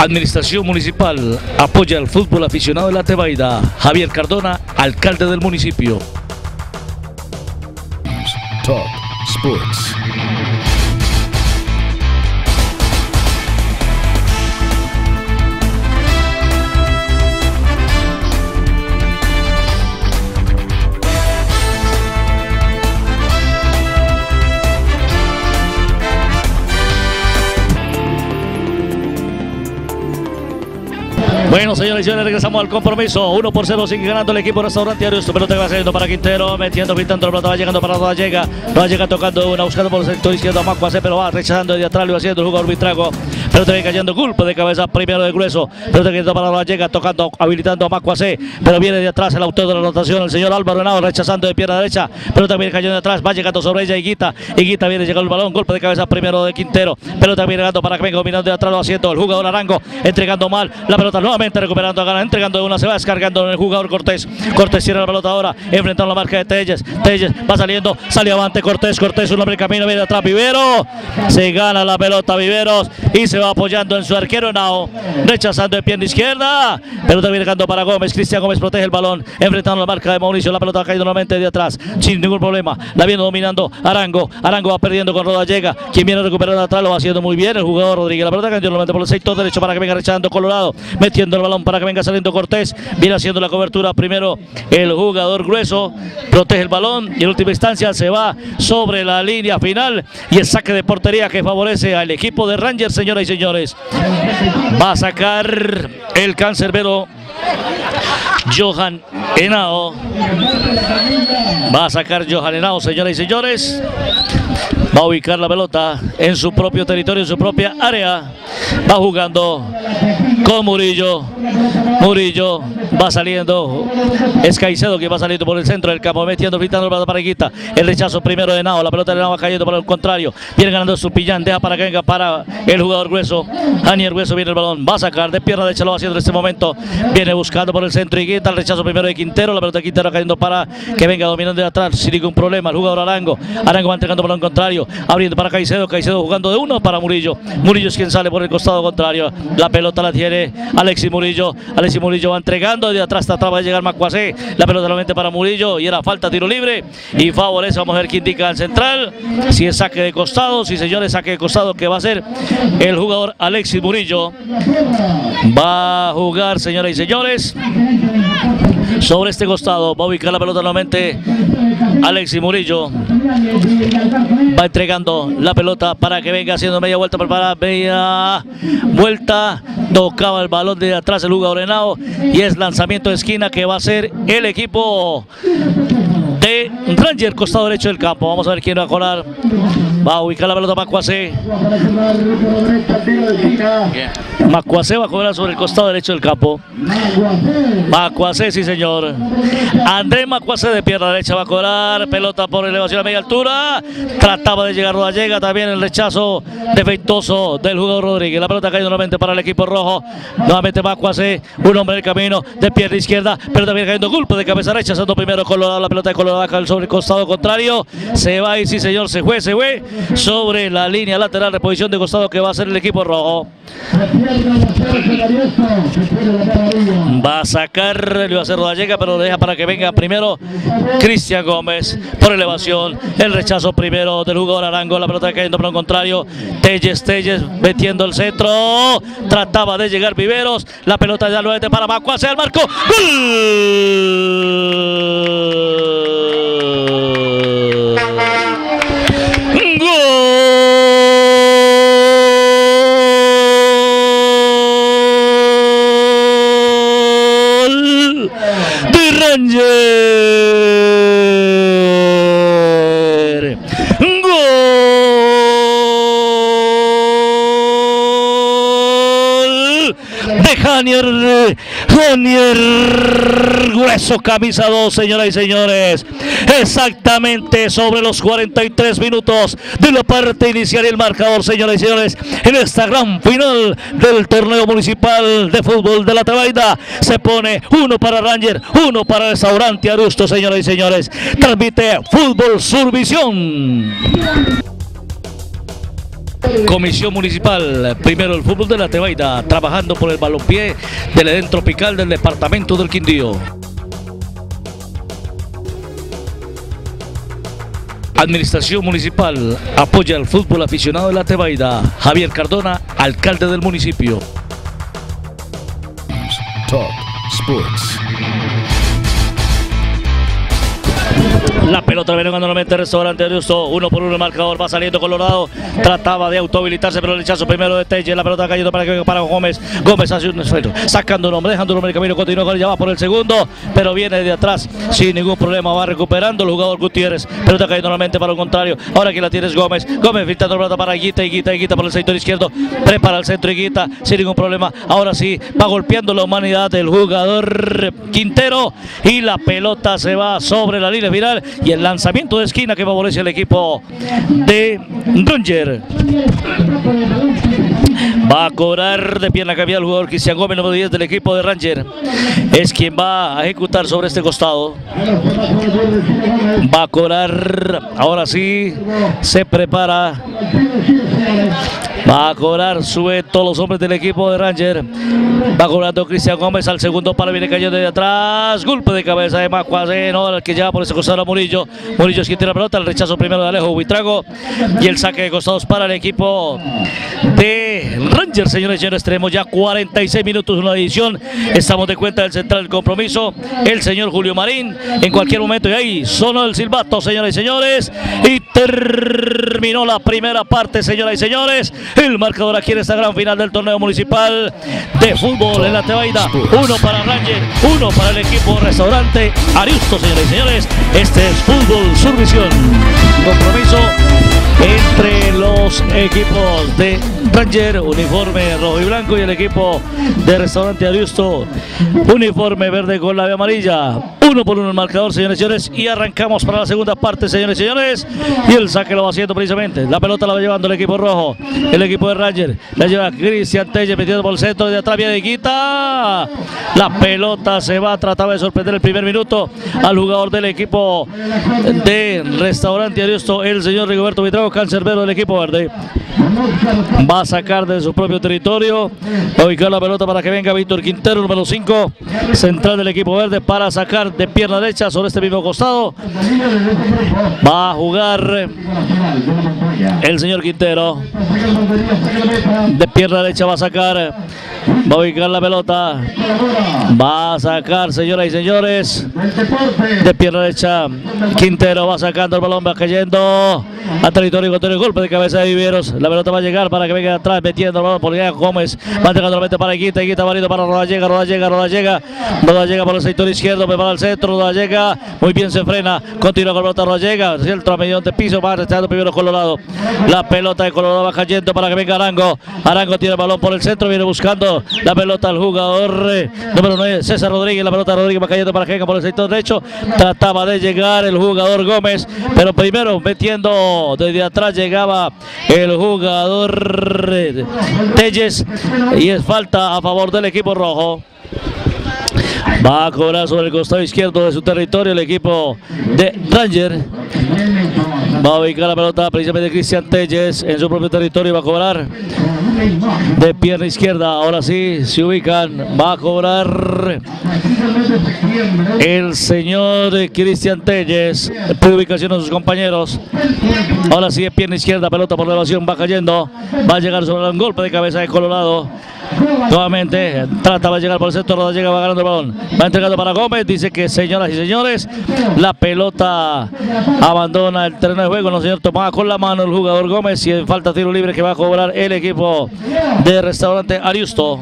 Administración Municipal apoya al fútbol aficionado de la Tebaida. Javier Cardona, alcalde del municipio. Bueno, señores y señores, regresamos al compromiso. 1 por 0 sigue ganando el equipo restaurante Arius. Pelota va saliendo para Quintero, metiendo, pintando la pelota, va llegando para Rodallega. llega tocando una, buscando por el sector izquierdo a Macuacé, pero va rechazando de atrás, lo va haciendo el jugador Vitrago. Pelota viene cayendo golpe de cabeza primero de grueso. Pelota que para la llega, tocando, habilitando a Macuacé. Pero viene de atrás el autor de la anotación, el señor Álvaro Henao, rechazando de pierna derecha. Pelota viene cayendo de atrás, va llegando sobre ella Higuita. Higuita viene llegando el balón, golpe de cabeza primero de Quintero. Pelota viene llegando para Kmengo, mirando de atrás, lo haciendo el jugador Arango, entregando mal. La pelota nuevamente recuperando a Gana, entregando de una, se va descargando en el jugador Cortés. Cortés cierra la pelota ahora, enfrentando la marca de Telles. Telles va saliendo, sale avante Cortés, Cortés, un hombre camino, viene atrás Vivero. Se gana la pelota Viveros y se va apoyando en su arquero Nao, rechazando de pierna izquierda, pero termina llegando para Gómez, Cristian Gómez protege el balón, enfrentando la marca de Mauricio, la pelota ha caído nuevamente de atrás, sin ningún problema, la viene dominando Arango, Arango va perdiendo con Rodallega, quien viene recuperando atrás, lo va haciendo muy bien el jugador Rodríguez, la pelota cayó nuevamente por el sector derecho para que venga rechazando Colorado, metiendo el balón para que venga saliendo Cortés, viene haciendo la cobertura primero el jugador grueso, protege el balón y en última instancia se va sobre la línea final y el saque de portería que favorece al equipo de Rangers, señoras y señores. Va a sacar el cancerbero Johan Henao. Va a sacar Johan Henao, señoras y señores. Va a ubicar la pelota en su propio territorio, en su propia área. Va jugando con Murillo. Murillo va saliendo. Es Caicedo que va saliendo por el centro del campo, metiendo, pintando para la parejita. El rechazo primero de Nao. La pelota de Nao va cayendo para el contrario. Viene ganando su Supillán. Deja para que venga para el jugador grueso. Daniel Grueso viene el balón. Va a sacar de pierna de Chalo haciendo en este momento. Viene Buscando por el centro Higuita, el rechazo primero de Quintero, la pelota de Quintero cayendo para que venga dominando de atrás, sin ningún problema. El jugador Arango, Arango va entregando por el contrario, abriendo para Caicedo, Caicedo jugando de uno para Murillo. Murillo es quien sale por el costado contrario. La pelota la tiene Alexis Murillo, Alexis Murillo va entregando, de atrás trataba de llegar Macuacé, la pelota nuevamente para Murillo y era falta, tiro libre y favorece, vamos a ver qué indica al central, si es saque de costado, si señores saque de costado que va a ser el jugador Alexis Murillo. Va a jugar, señoras y señores. Sobre este costado va a ubicar la pelota nuevamente Alexis Murillo. Va entregando la pelota para que venga haciendo media vuelta preparada, media vuelta. Tocaba el balón de atrás el Luga Orenao y es lanzamiento de esquina que va a ser el equipo de Ranger, costado derecho del campo. Vamos a ver quién va a colar. Va a ubicar la pelota Paco Ace. Macuacé va a cobrar sobre el costado derecho del campo. Macuacé, sí señor. Andrés Macuacé de pierna derecha va a cobrar. Pelota por elevación a media altura. Trataba de llegar Rodallega. También el rechazo defectuoso del jugador Rodríguez. La pelota cae nuevamente para el equipo rojo. Nuevamente Macuacé. Un hombre en el camino de pierna izquierda. Pero también cayendo golpe de cabeza derecha. Santo primero Colorado. La pelota de Colorado acá sobre el costado contrario. Se va y sí señor. Se fue, se fue. Sobre la línea lateral de posición de costado que va a ser el equipo rojo. Va a sacar, le va a hacer Rodallega, pero deja para que venga primero Cristian Gómez por elevación. El rechazo primero del jugador Arango, la pelota cayendo por un contrario. Telles, Telles metiendo el centro. Trataba de llegar Viveros. La pelota ya lo es para Paramaco hacia el marco. ¡Gol! Daniel, Daniel Grueso, camisa 2, señoras y señores. Exactamente sobre los 43 minutos de la parte inicial y el marcador, señoras y señores, en esta gran final del torneo municipal de fútbol de la Tabaida. Se pone uno para Ranger, uno para Restaurante Arusto, señoras y señores. Transmite Fútbol Survisión. Comisión Municipal, primero el fútbol de la Tebaida, trabajando por el balompié del Edén Tropical del Departamento del Quindío. Administración Municipal apoya el fútbol aficionado de la Tebaida. Javier Cardona, alcalde del municipio. Top Sports. La pelota viene cuando lo mete el de Justo. Uno por uno el marcador va saliendo Colorado. Trataba de autohabilitarse, pero el rechazo primero de Telle. La pelota cayendo para que para Gómez. Gómez hace un esfuerzo. Sacando un hombre, dejando un hombre en el camino. Continúa con ya va por el segundo. Pero viene de atrás sin ningún problema. Va recuperando el jugador Gutiérrez. Pelota cayendo nuevamente para lo contrario. Ahora que la tienes Gómez. Gómez filtrando la pelota para Guita y Guita y Guita por el sector izquierdo. Prepara el centro y Guita sin ningún problema. Ahora sí va golpeando la humanidad del jugador Quintero. Y la pelota se va sobre la línea viral y el lanzamiento de esquina que favorece al equipo de Ranger. Va a cobrar de pierna cambiada el jugador Cristian Gómez, número 10 del equipo de Ranger. Es quien va a ejecutar sobre este costado. Va a cobrar, ahora sí, se prepara. Va a cobrar, sube todos los hombres del equipo de Ranger. Va cobrando Cristian Gómez al segundo palo, viene cayendo de atrás. Golpe de cabeza de Macuaceno, el que lleva por ese costado a Murillo. Murillo es quien tiene la pelota, el rechazo primero de Alejo Buitrago. Y el saque de costados para el equipo de Ranger, señores y señores. Tenemos ya 46 minutos en la edición. Estamos de cuenta del central del compromiso, el señor Julio Marín. En cualquier momento, y ahí sonó el silbato, señores y señores. Y terminó la primera parte, señoras y señores. El marcador aquí en esta gran final del torneo municipal de fútbol en la Tebaida. Uno para Ranger, uno para el equipo restaurante Ariusto, señores y señores. Este es Fútbol Survisión. Compromiso entre los equipos de Ranger, uniforme rojo y blanco, y el equipo de Restaurante Ariusto, uniforme verde con la amarilla. Uno por uno el marcador, señores y señores, y arrancamos para la segunda parte, señores y señores. Y el saque lo va haciendo precisamente. La pelota la va llevando el equipo rojo, el equipo de Ranger. La lleva Cristian Telle metiendo por el centro, de atrás viene Quita. La pelota se va a tratar de sorprender el primer minuto al jugador del equipo de Restaurante Ariusto, el señor Rigoberto Vitrago, cancerbero del equipo verde. Va a sacar de su propio territorio. Va a ubicar la pelota para que venga Víctor Quintero, número 5, central del equipo verde, para sacar de pierna derecha sobre este mismo costado. Va a jugar el señor Quintero. De pierna derecha va a sacar. Va a ubicar la pelota. Va a sacar, señoras y señores. De pierna derecha. Quintero va sacando el balón, va cayendo a territorio con el golpe de cabeza de Viveros. La pelota va a llegar para que venga atrás, metiendo el balón por allá Gómez. Va entregando la mente para Guita, Guita valido para Rodallega, Rodallega, Rodallega. Rodallega por el sector izquierdo, prepara el centro, Rodallega. Muy bien se frena. Continúa con la pelota Rodallega. Centro a medio de piso, va restando primero Colorado. La pelota de Colorado va cayendo para que venga Arango. Arango tiene el balón por el centro, viene buscando la pelota al jugador eh, número 9, César Rodríguez. La pelota Rodríguez va cayendo para que venga por el sector derecho. Trataba de llegar el jugador Gómez, pero primero metiendo desde atrás llegaba el jugador eh, Telles y es falta a favor del equipo rojo. Va a cobrar sobre el costado izquierdo de su territorio el equipo de Ranger. Va a ubicar la pelota precisamente Cristian Telles en su propio territorio. Va a cobrar de pierna izquierda. Ahora sí se ubican. Va a cobrar el señor Cristian Telles. De ubicación a sus compañeros. Ahora sí de pierna izquierda. Pelota por elevación. Va cayendo. Va a llegar sobre un golpe de cabeza de Colorado. Nuevamente trata de llegar por el sector, llega, va ganando el balón. Va entregando para Gómez, dice que señoras y señores, la pelota abandona el terreno de juego. No, señor, tomaba con la mano el jugador Gómez y en falta tiro libre que va a cobrar el equipo de restaurante Ariusto.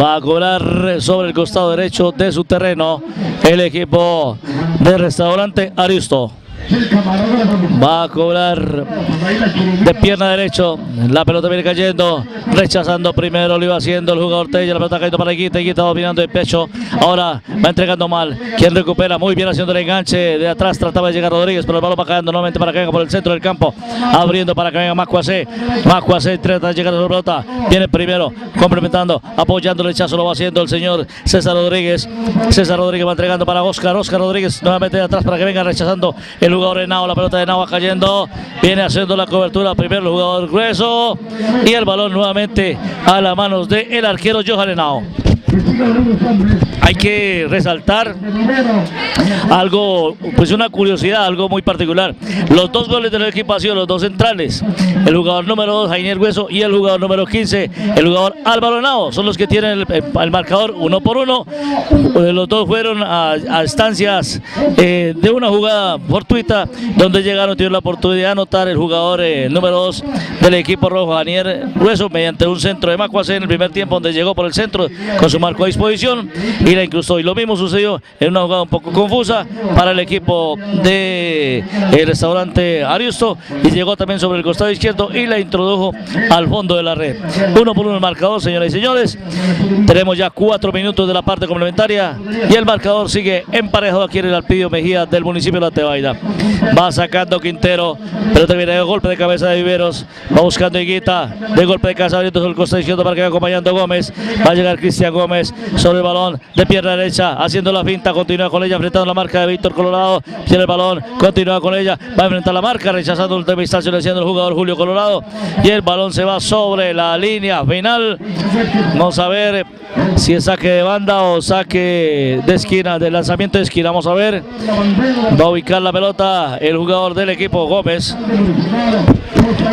Va a cobrar sobre el costado derecho de su terreno el equipo de restaurante Ariusto. Va a cobrar de pierna derecho. La pelota viene cayendo. Rechazando primero. Lo iba haciendo el jugador Tella. La pelota cayendo para Guita. Guita dominando el pecho. Ahora va entregando mal. Quien recupera muy bien haciendo el enganche. De atrás trataba de llegar Rodríguez. Pero el balón va cayendo nuevamente para venga por el centro del campo. Abriendo para que venga Macuacé. Macuacé trata de llegar a la pelota. Viene primero. Complementando. Apoyando el rechazo. Lo va haciendo el señor César Rodríguez. César Rodríguez va entregando para Oscar. Oscar Rodríguez nuevamente de atrás para que venga rechazando el lugar jugador la pelota de Henao cayendo, viene haciendo la cobertura, primero el jugador grueso y el balón nuevamente a las manos del arquero Johan Henao. Hay que resaltar algo, pues una curiosidad, algo muy particular. Los dos goles del equipo han sido los dos centrales. El jugador número 2, Jainier Hueso, y el jugador número 15, el jugador Álvaro Nao. Son los que tienen el, el marcador uno por uno. Eh, los dos fueron a, a estancias eh, de una jugada fortuita donde llegaron, tuvieron la oportunidad de anotar el jugador eh, número 2 del equipo rojo, Jainier Hueso, mediante un centro de Macuacé en el primer tiempo donde llegó por el centro con su marco a disposición y la incrustó. Y lo mismo sucedió en una jugada un poco confusa para el equipo de restaurante Ariusto y llegó también sobre el costado izquierdo y la introdujo al fondo de la red. Uno por uno el marcador, señoras y señores. Tenemos ya cuatro minutos de la parte complementaria y el marcador sigue emparejado aquí en el Alpidio Mejía del municipio de La Tebaida. Va sacando Quintero, pero termina el golpe de cabeza de Viveros. Va buscando Higuita, de golpe de cabeza abierto el costado izquierdo para que acompañando Gómez. Va a llegar Cristian Gómez sobre el balón de pierna derecha, haciendo la finta, continúa con ella, enfrentando la marca de Víctor Colorado. Tiene el balón, continúa con ella, va a enfrentar la marca, rechazando el instancia, haciendo el jugador Julio Colorado. Y el balón se va sobre la línea final. Vamos a ver si es saque de banda o saque de esquina, de lanzamiento de esquina. Vamos a ver. Va a ubicar la pelota el jugador del equipo Gómez.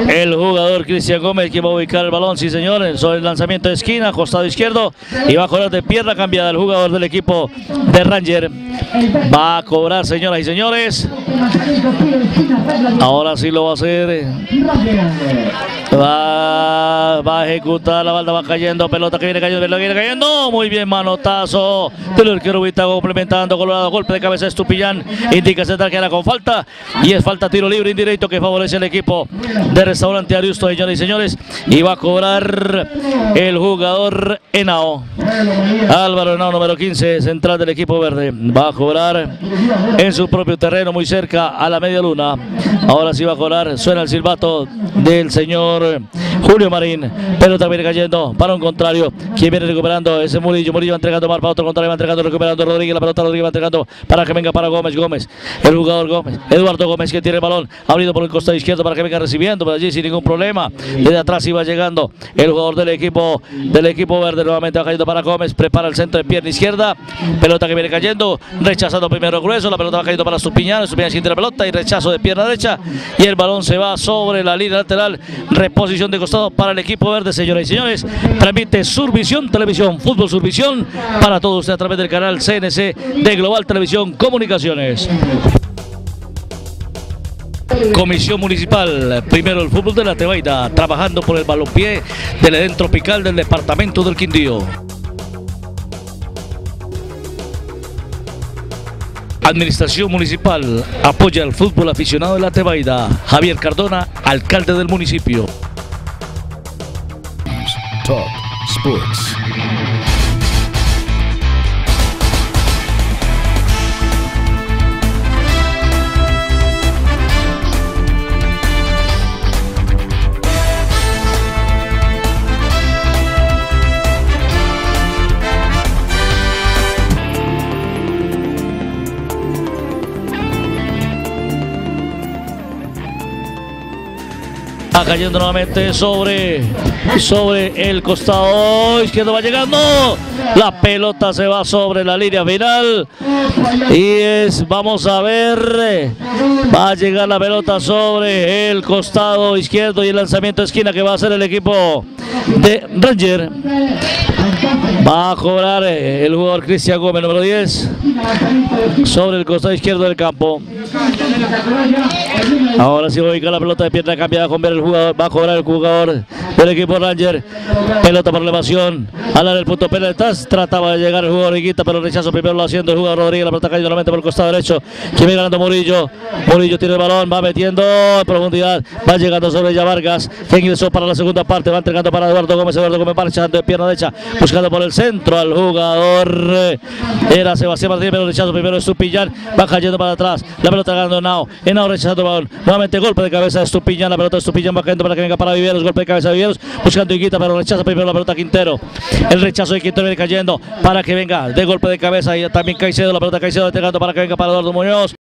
El jugador Cristian Gómez que va a ubicar el balón, sí señores, sobre el lanzamiento de esquina, costado izquierdo y va a cobrar de pierna cambiada el jugador del equipo de Ranger. Va a cobrar, señoras y señores. Ahora sí lo va a hacer. Va, va a ejecutar, la balda va cayendo, pelota que viene cayendo, pelota que viene cayendo. Muy bien, manotazo del arquero Vitago complementando, Colorado, golpe de cabeza Estupillán. Indica central que con falta y es falta tiro libre indirecto que favorece al equipo de Restaurante Ariusto, señores y señores. Y va a cobrar el jugador Henao. Álvaro Henao, número 15, central del equipo verde. Va a cobrar en su propio terreno, muy cerca a la media luna. Ahora sí va a cobrar, suena el silbato del señor героем. Julio Marín. Pelota viene cayendo un contrario. Quien viene recuperando ese Murillo. Murillo va entregando mal para otro contrario, va entregando, recuperando Rodríguez. La pelota Rodríguez va entregando para que venga para Gómez. Gómez, el jugador Gómez. Eduardo Gómez que tiene el balón. Abrido por el costado izquierdo para que venga recibiendo. Por allí sin ningún problema. Desde atrás iba llegando el jugador del equipo del equipo verde. Nuevamente va cayendo para Gómez. Prepara el centro de pierna izquierda. Pelota que viene cayendo. Rechazando primero grueso. La pelota va cayendo para Supiñán. Supiñán siente la pelota y rechazo de pierna derecha. Y el balón se va sobre la línea lateral. Reposición de costado para el equipo verde, señoras y señores. Transmite Survisión Televisión, Fútbol Survisión para todos a través del canal CNC de Global Televisión Comunicaciones. Comisión Municipal, primero el fútbol de la Tebaida, trabajando por el balompié del Edén Tropical del Departamento del Quindío. Administración Municipal apoya el fútbol aficionado de la Tebaida. Javier Cardona, alcalde del municipio. Talk Sports. Va cayendo nuevamente sobre, sobre el costado izquierdo. Va llegando. La pelota se va sobre la línea final. Y es, vamos a ver. Va a llegar la pelota sobre el costado izquierdo y el lanzamiento de esquina que va a hacer el equipo de Ranger. Va a cobrar el jugador Cristian Gómez, número 10, sobre el costado izquierdo del campo. Ahora sí va a ubicar la pelota de pierna cambiada con ver el jugador. Va a cobrar el jugador del equipo Ranger. Pelota por elevación. Al área del punto penaltas. Trataba de llegar el jugador Higuita, pero rechazo primero lo haciendo el jugador Rodríguez. La pelota cayendo nuevamente por el costado derecho. Que viene ganando Murillo. Murillo tiene el balón. Va metiendo en profundidad. Va llegando sobre ella Vargas. Que ingresó para la segunda parte. Va entregando para Eduardo Gómez. Eduardo Gómez marchando de pierna derecha. Buscando por el centro al jugador. Era Sebastián Martínez, pero rechazo primero de Stupillán. Va cayendo para atrás. La pelota ganando Nao. Henao rechazando el balón. Nuevamente golpe de cabeza de Stupillán. La pelota de Stupillán va cayendo para que venga para Viveros. Golpe de cabeza de Viveros. Buscando Higuita, pero rechaza primero la pelota Quintero. El rechazo de Quintero viene cayendo para que venga de golpe de cabeza. Y también Caicedo. La pelota Caicedo entregando para que venga para Eduardo Muñoz.